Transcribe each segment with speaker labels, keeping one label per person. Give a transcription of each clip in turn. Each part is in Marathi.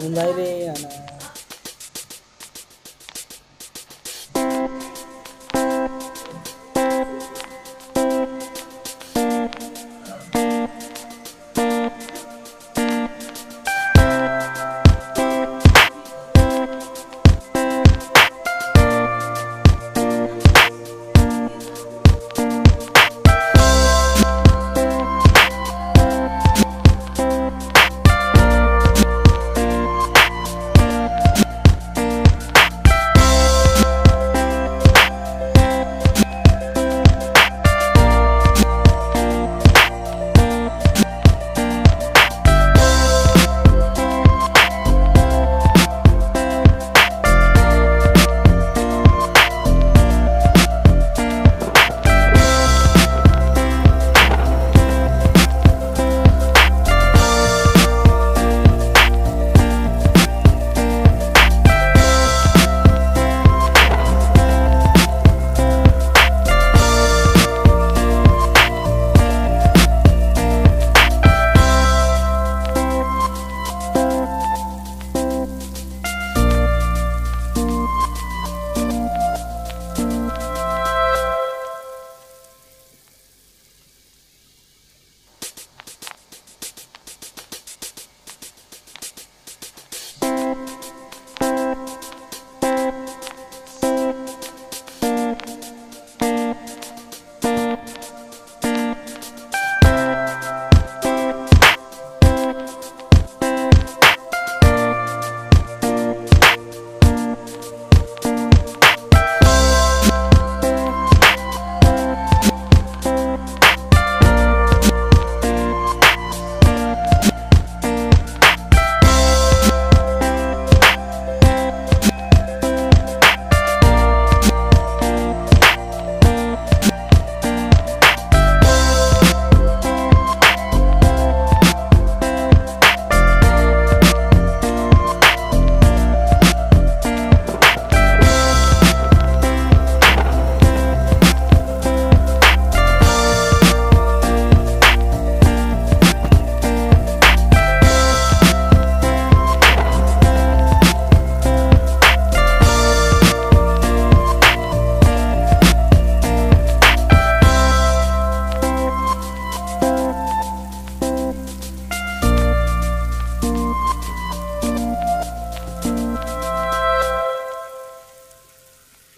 Speaker 1: 现在嘞，啊。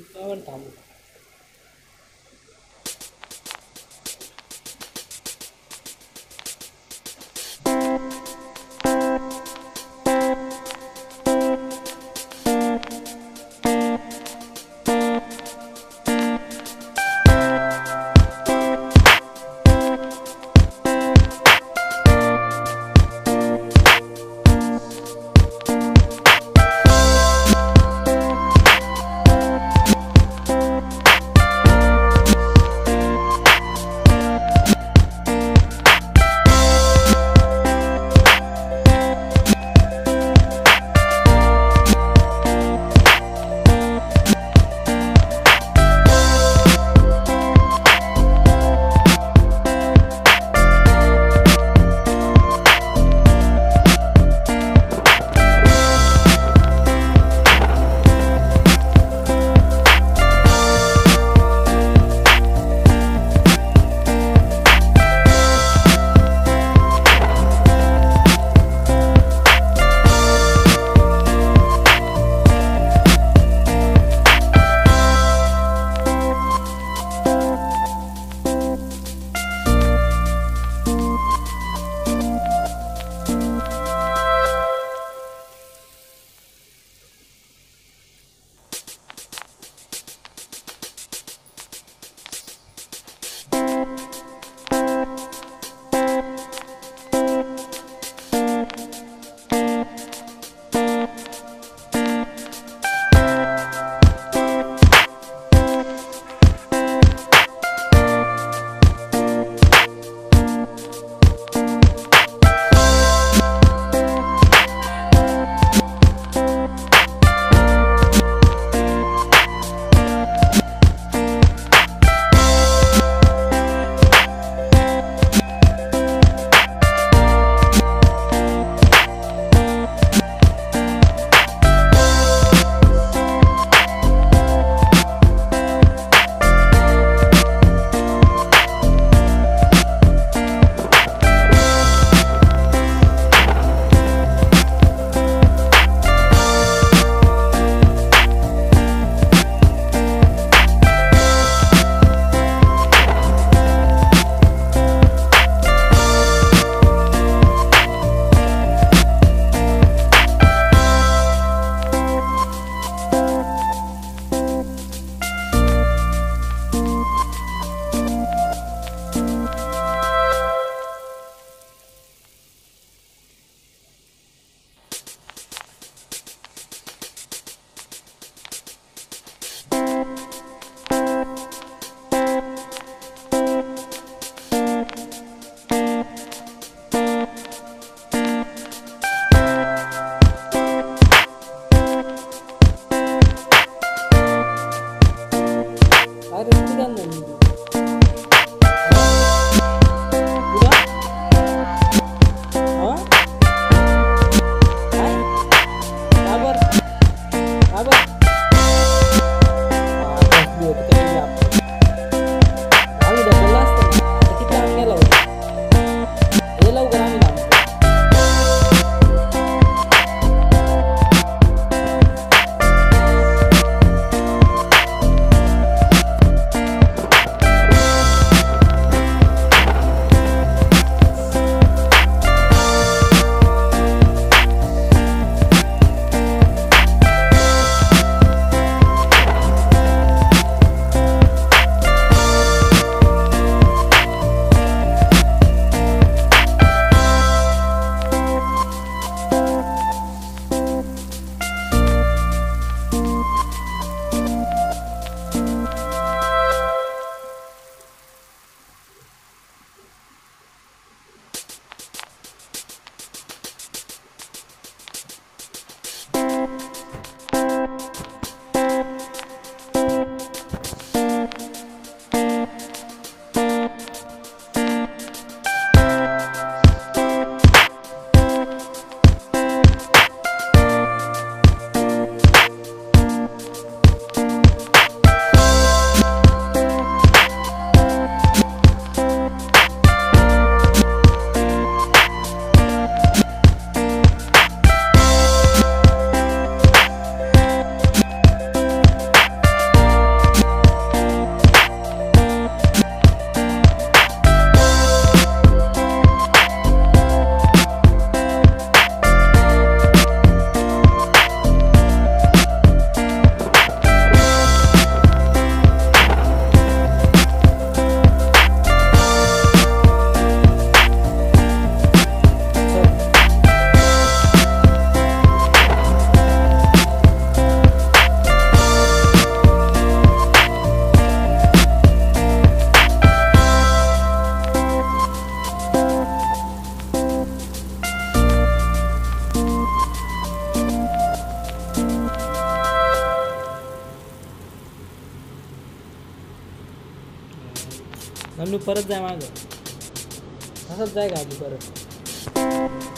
Speaker 1: इक्यावन धाम आणि परत जाय मागं. असंच जाय गाडी परत.